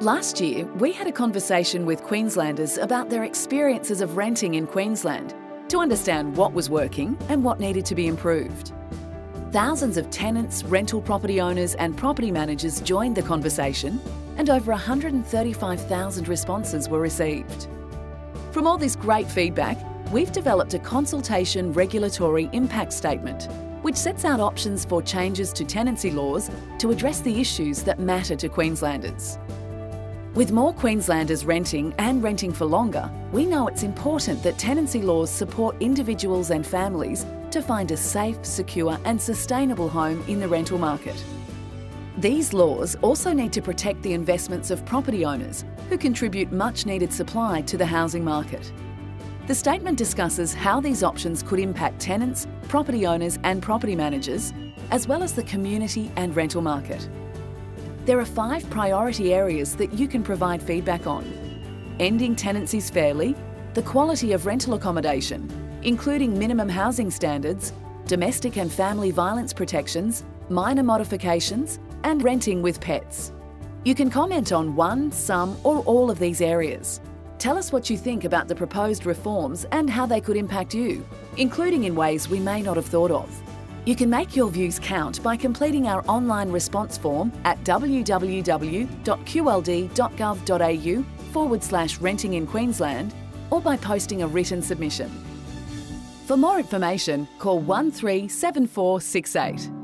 Last year, we had a conversation with Queenslanders about their experiences of renting in Queensland to understand what was working and what needed to be improved. Thousands of tenants, rental property owners, and property managers joined the conversation, and over 135,000 responses were received. From all this great feedback, we've developed a consultation regulatory impact statement, which sets out options for changes to tenancy laws to address the issues that matter to Queenslanders. With more Queenslanders renting and renting for longer, we know it's important that tenancy laws support individuals and families to find a safe, secure and sustainable home in the rental market. These laws also need to protect the investments of property owners who contribute much needed supply to the housing market. The statement discusses how these options could impact tenants, property owners and property managers, as well as the community and rental market. There are five priority areas that you can provide feedback on. Ending tenancies fairly, the quality of rental accommodation, including minimum housing standards, domestic and family violence protections, minor modifications, and renting with pets. You can comment on one, some, or all of these areas. Tell us what you think about the proposed reforms and how they could impact you, including in ways we may not have thought of. You can make your views count by completing our online response form at www.qld.gov.au forward slash renting in Queensland or by posting a written submission. For more information, call 137468.